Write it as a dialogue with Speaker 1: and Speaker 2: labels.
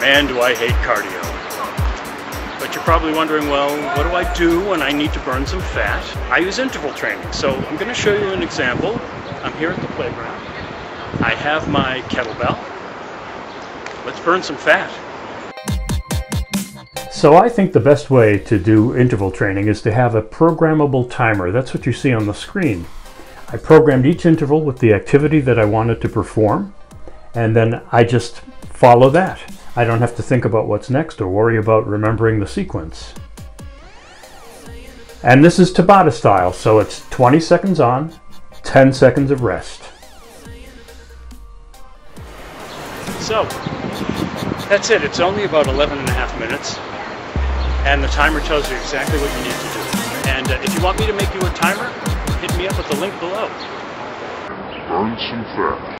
Speaker 1: Man, do I hate cardio. But you're probably wondering, well, what do I do when I need to burn some fat? I use interval training. So I'm going to show you an example. I'm here at the playground. I have my kettlebell. Let's burn some fat. So I think the best way to do interval training is to have a programmable timer. That's what you see on the screen. I programmed each interval with the activity that I wanted to perform, and then I just follow that. I don't have to think about what's next or worry about remembering the sequence. And this is Tabata style, so it's 20 seconds on, 10 seconds of rest. So, that's it. It's only about 11 and a half minutes and the timer tells you exactly what you need to do. And uh, if you want me to make you a timer, hit me up at the link below.
Speaker 2: Burn some fat.